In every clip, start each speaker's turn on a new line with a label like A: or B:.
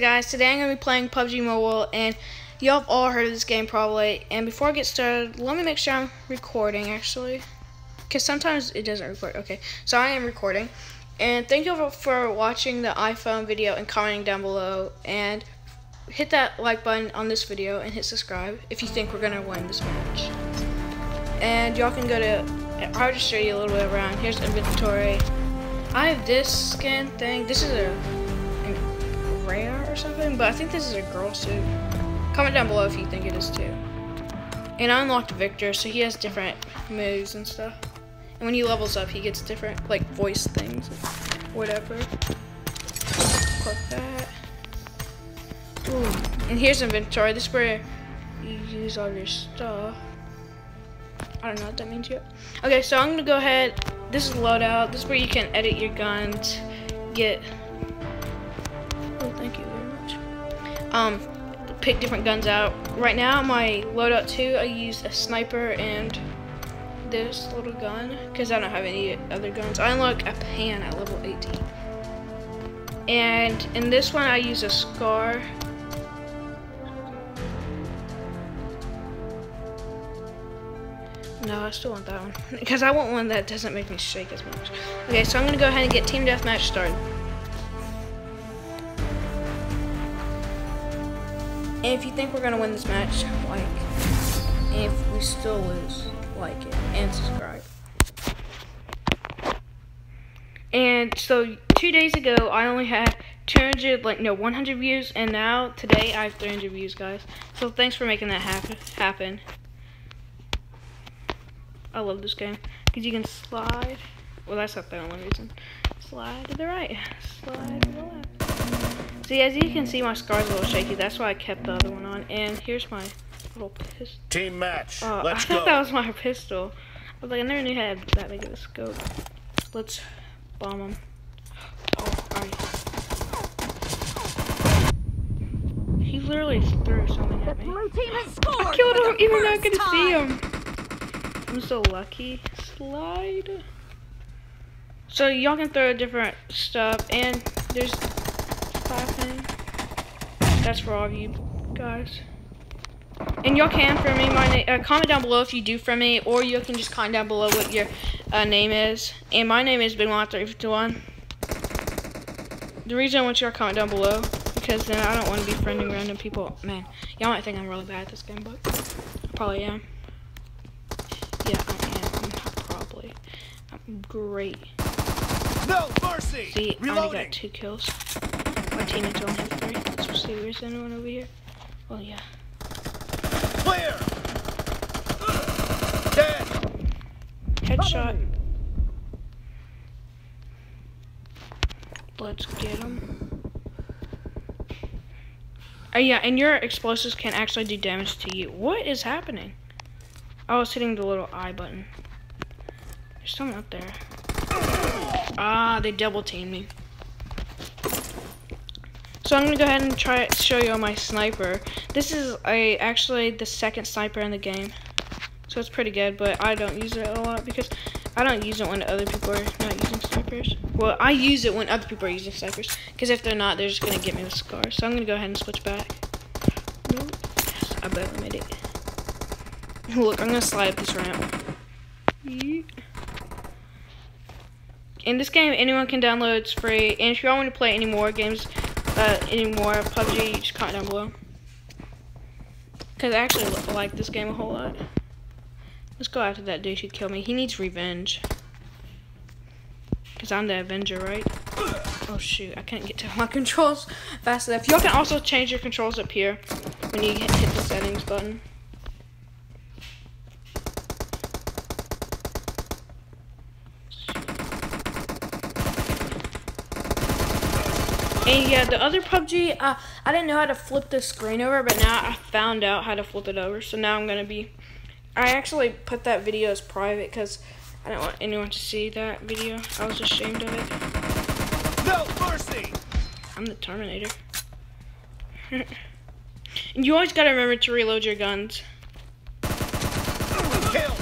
A: guys, today I'm going to be playing PUBG Mobile, and y'all have all heard of this game probably, and before I get started, let me make sure I'm recording, actually, because sometimes it doesn't record, okay, so I am recording, and thank you for watching the iPhone video and commenting down below, and hit that like button on this video, and hit subscribe if you think we're going to win this match, and y'all can go to, I'll just show you a little bit around, here's inventory, I have this skin thing, this is a rare or something, but I think this is a girl suit. Comment down below if you think it is too. And I unlocked Victor, so he has different moves and stuff. And when he levels up, he gets different, like, voice things, whatever. Click that. Ooh. And here's inventory. This is where you use all your stuff. I don't know what that means yet. Okay, so I'm gonna go ahead. This is loadout. This is where you can edit your guns, get Um, pick different guns out. Right now, my loadout two, I use a sniper and this little gun because I don't have any other guns. I unlock a pan at level 18. And in this one, I use a scar. No, I still want that one. Because I want one that doesn't make me shake as much. Okay, so I'm going to go ahead and get Team Deathmatch started. And if you think we're gonna win this match, like, and if we still lose, like it and subscribe. And so two days ago, I only had 200, like no, 100 views, and now today I have 300 views, guys. So thanks for making that happen. I love this game because you can slide. Well, that's not the only reason. Slide to the right, slide to the left. See, as you can see, my scar's a little shaky. That's why I kept the other one on. And here's my little pistol.
B: Team match.
A: Uh,
B: Let's
A: I thought
B: go.
A: that was my pistol. I was like, I never knew how to that big of a scope. Let's bomb him. Oh, alright. He literally threw something at me. I killed him even though I couldn't see him. I'm so lucky. Slide. So y'all can throw different stuff, and there's That's for all of you guys. And y'all can for me, my uh, comment down below if you do for me, or you can just comment down below what your uh, name is. And my name is Big Mom 351. The reason I want you to comment down below, because then I don't want to be friending random people. Man, y'all might think I'm really bad at this game, but I probably am. Yeah, I am. I'm not probably. I'm great.
B: No mercy.
A: See,
B: Reloading.
A: I only got two kills. My teammates only have three. Let's see, where's anyone over here? Oh, yeah.
B: Clear. Dead.
A: Headshot. Let's get him. Oh, yeah, and your explosives can actually do damage to you. What is happening? I was hitting the little I button. There's someone up there. Ah, they double teamed me. So I'm gonna go ahead and try to show you my sniper. This is a actually the second sniper in the game. So it's pretty good, but I don't use it a lot because I don't use it when other people are not using snipers. Well, I use it when other people are using snipers because if they're not, they're just gonna get me with scars. So I'm gonna go ahead and switch back. Nope. Yes, I barely made it. Look, I'm gonna slide up this ramp. In this game, anyone can download. It's free. And if you all want to play any more games, uh, any more PUBG, just comment down below. Because I actually like this game a whole lot. Let's go after that dude who killed me. He needs revenge. Because I'm the Avenger, right? Oh shoot, I can't get to my controls fast enough. Y'all can also change your controls up here when you hit the settings button. And yeah, the other PUBG, uh, I didn't know how to flip the screen over, but now I found out how to flip it over. So now I'm going to be, I actually put that video as private because I don't want anyone to see that video. I was ashamed of it.
B: No mercy.
A: I'm the Terminator. and you always got to remember to reload your guns.
B: Kill.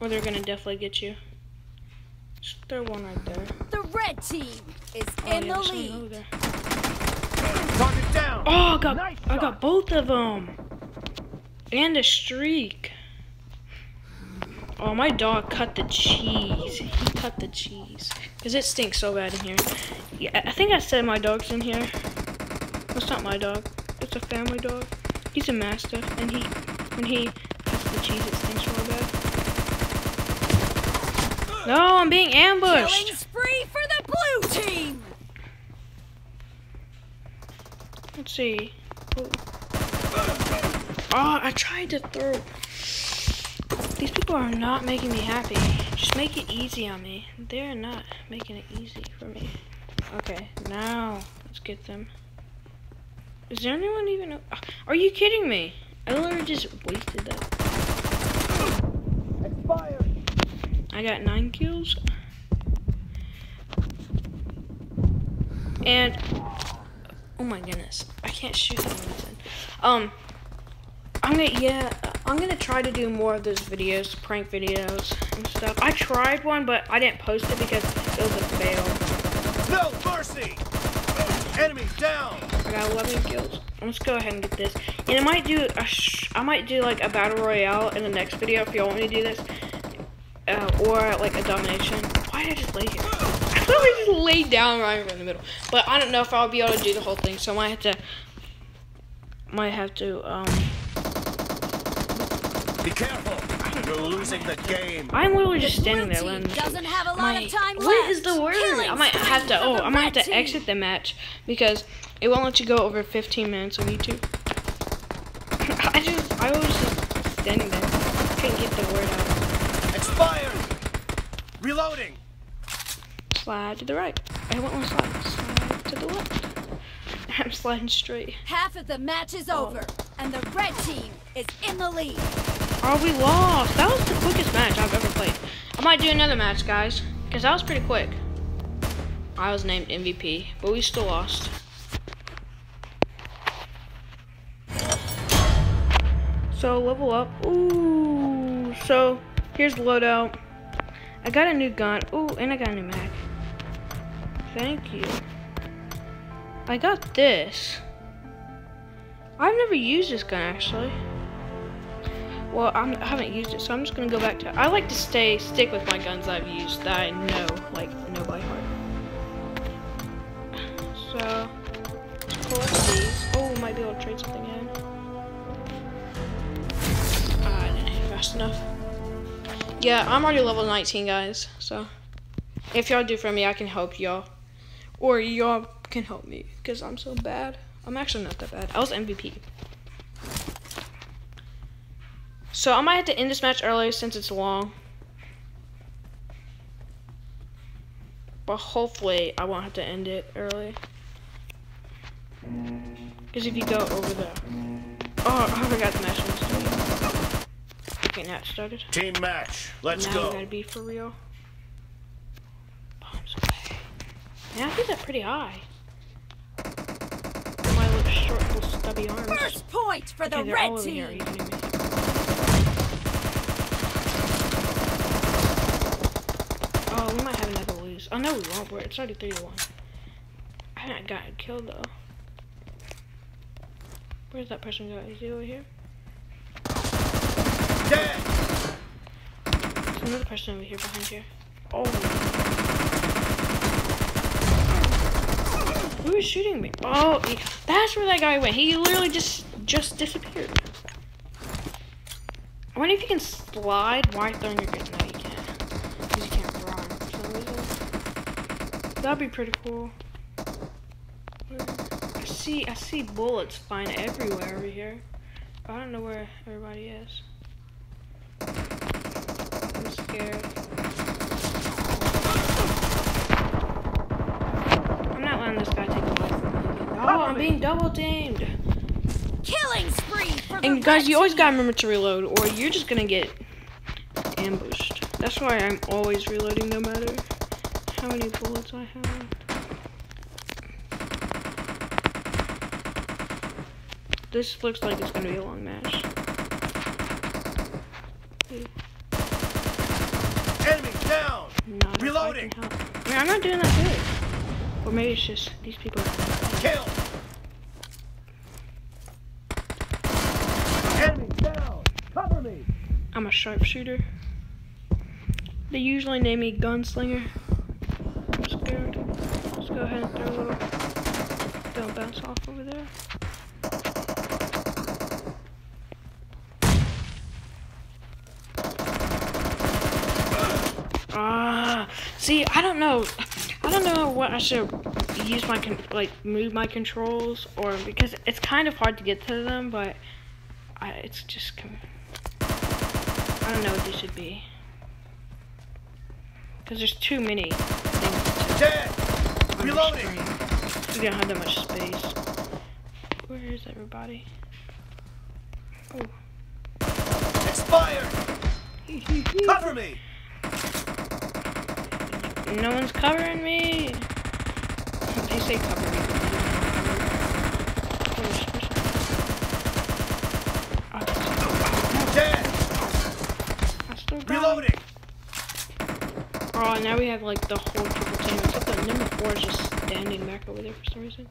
A: Or they're going to definitely get you. Just throw one right there.
C: The red team is
A: Oh,
C: in
A: yeah,
C: the
A: there's someone over
C: lead.
B: Target down.
A: Oh, I got,
B: Nice
A: I got both of them. And a streak. Oh, my dog cut the cheese. He cut the cheese. Because it stinks so bad in here. Yeah, I think I said my dog's in here. That's not my dog. It's a family dog. He's a mastiff. And he, when he cuts the cheese, it stinks real bad. No, I'm being ambushed.
C: Killing spree for the blue team.
A: Let's see. Oh. I tried to throw. These people are not making me happy. Just make it easy on me. They're not making it easy for me. Okay, now let's get them. Is there anyone even? Are you kidding me? I literally just wasted that. I got nine kills. And oh my goodness, I can't shoot for. Um, I'm gonna yeah, I'm gonna try to do more of those videos, prank videos and stuff. I tried one, but I didn't post it because it was a fail.
B: No mercy. Enemies down.
A: I got 11 kills. Let's go ahead and get this. And I might do a sh I might do like a battle royale in the next video if y'all want me to do this, uh, or like a domination. Why did I just lay here? I literally just laid down right in the middle. But I don't know if I'll be able to do the whole thing, so I might have to, might have to. Um,
B: Be careful. You're losing the game.
A: I'm literally just standing there.
C: team
A: letting
C: doesn't have a lot
A: My-
C: of time
A: What
C: left.
A: is the word?
C: Killing
A: I might have to. Oh, I might have to exit the match because it won't let you go over 15 minutes on YouTube. I just, I was just standing there. Couldn't get the word out.
B: Expired. Reloading.
A: Slide to the right. I went one slide. Slide to the left. I'm sliding straight.
C: Half of the match is oh. over, and the red team is in the lead.
A: Are we lost. That was the quickest match I've ever played. I might do another match, guys, because that was pretty quick. I was named MVP, but we still lost. So level up. Ooh. So here's the loadout. I got a new gun. Ooh, and I got a new mag. Thank you. I got this. I've never used this gun actually. Well, I'm, I haven't used it, so I'm just gonna go back to. I like to stay stick with my guns I've used that I know, like know by heart. So let's collect these. Oh, might be able to trade something in. Ah, I didn't hit fast enough. Yeah, I'm already level 19, guys. So if y'all do for me, I can help y'all, or y'all can help me because I'm so bad. I'm actually not that bad. I was MVP. So I might have to end this match early since it's long. But hopefully I won't have to end it early. Because if you go over there... Oh, I forgot the match. Okay, now it started.
B: Team match. Let's
A: now we
B: go.
A: gotta be for real. Bombs away. Man, I think that's pretty high. My little short little stubby arms.
C: First point for the
A: Okay, they're
C: red
A: over here.
C: team.
A: You can hear me. Oh, we might have another lose. Oh no, we won't. We're it's already three to one. I haven't gotten killed though. Where's that person go? Is he over here?
B: Dead.
A: There's another person over here behind here. Oh. Who is shooting me? Oh, that's where that guy went. He literally just just disappeared. I wonder if you can slide while throwing your grenade. No, you can't. Because you can't run for some reason. That'd be pretty cool. I see, I see bullets flying everywhere over here. I don't know where everybody is. I'm scared. I'm not letting this guy take the life from me. Oh, I'm being double teamed.
C: Killing spree for the
A: And guys, you always gotta remember to reload, or you're just gonna get ambushed. That's why I'm always reloading, no matter how many bullets I have. This looks like it's gonna be a long match.
B: Enemy down.
A: Not if I
B: Reloading.
A: I mean, I'm not doing that good. Or maybe it's just these people.
B: Kill. Enemy down. Cover me.
A: I'm a sharpshooter. They usually name me gunslinger. I'm scared. Let's go ahead and throw a little. Don't bounce off over there. Ah, see, I don't know. I don't know what I should use my con like move my controls or because it's kind of hard to get to them, but I, it's just. I don't know what these should be. Because there's too many things
B: Dead.
A: to your
B: Reloading.
A: We don't have that much space. Where is everybody? Oh.
B: Expired. Cover me.
A: No one's covering me. They say cover me. Where's- where's- Oh,
B: Dead.
A: I'm still down.
B: Reloading.
A: Oh, now we have like the whole triple team. Except the number four is just standing back over there for some reason.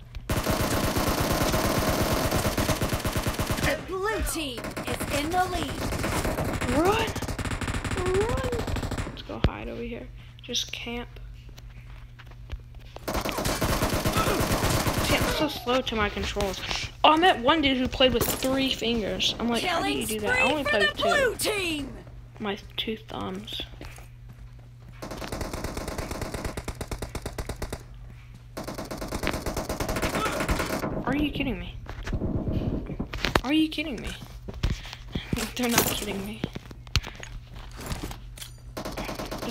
C: The blue team is in the lead.
A: Run! Run! Let's go hide over here. Just camp. See, I'm so slow to my controls. Oh, I met one dude who played with three fingers. I'm like, how do you do that? I only
C: for
A: play with two.
C: team.
A: My two thumbs. Are you kidding me? Are you kidding me? They're not kidding me.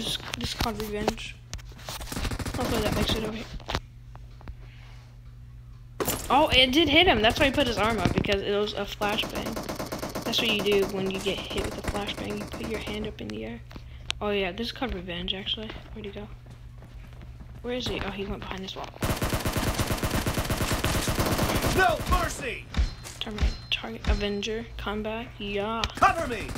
A: This, this is called revenge. Hopefully that makes it over here. Oh, it did hit him. That's why he put his arm up because it was a flashbang. That's what you do when you get hit with a flashbang. You put your hand up in the air. Oh yeah, this is called revenge actually. Where'd he go? Where is he? Oh, he went behind this wall.
B: No mercy.
A: Target. Avenger. Come back. Yeah.
B: Cover me.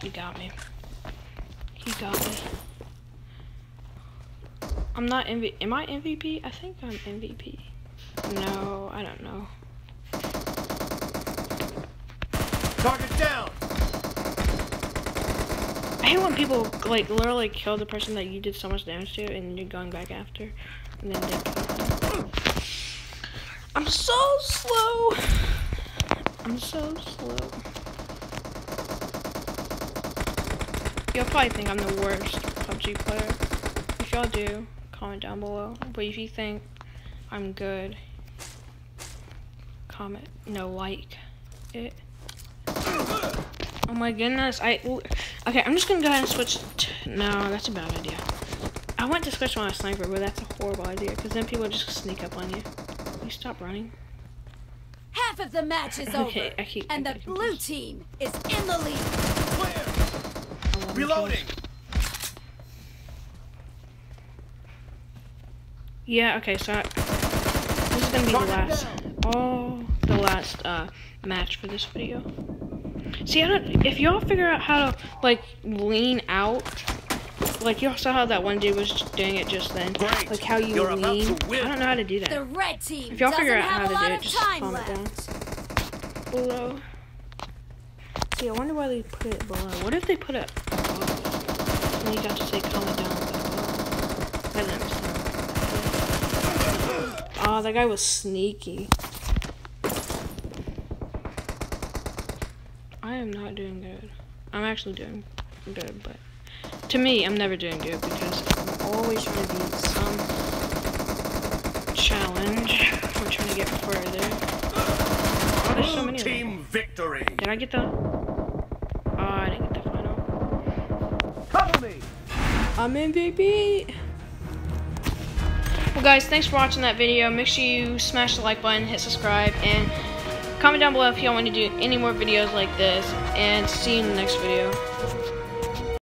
A: He got me. He got me. I'm not MV. Am I MVP? I think I'm MVP. No, I don't know.
B: Target down.
A: I hate when people like literally kill the person that you did so much damage to, and you're going back after, and then they. I'm so slow. I'm so slow. You'll probably think I'm the worst PUBG player. If y'all do, comment down below. But if you think I'm good, comment, no, like it. Oh my goodness, I, okay, I'm just gonna go ahead and switch, no, that's a bad idea. I went to switch on a sniper, but that's a horrible idea, because then people just sneak up on you. You stop running.
C: Half of the match is
A: Okay,
C: over,
A: keep-
C: and the blue team is in the lead.
B: Clear.
A: 11
B: Reloading.
A: kills. Yeah, okay, so I, this is gonna be the last, oh, the last, uh, match for this video. See, I don't, if y'all figure out how to, like, lean out, like, y'all saw how that one dude was doing it just then,
B: Great.
A: like, how you
B: You're
A: lean. I don't know how to do that.
C: The red team
A: If y'all figure out how to do it,
C: of
A: just
C: time
A: comment down. below. See, I wonder why they put it below. What if they put it above? And you got to say comment down. That didn't make sense. Oh, that guy was sneaky. I am not doing good. I'm actually doing good, but to me, I'm never doing good because I'm always trying to beat some challenge. I'm trying to get further. Oh, there's so many
B: team victory.
A: Did I get the? I'm MVP. Well, guys, thanks for watching that video. Make sure you smash the like button, hit subscribe, and comment down below if y'all want to do any more videos like this. And see you in the next video.